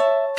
you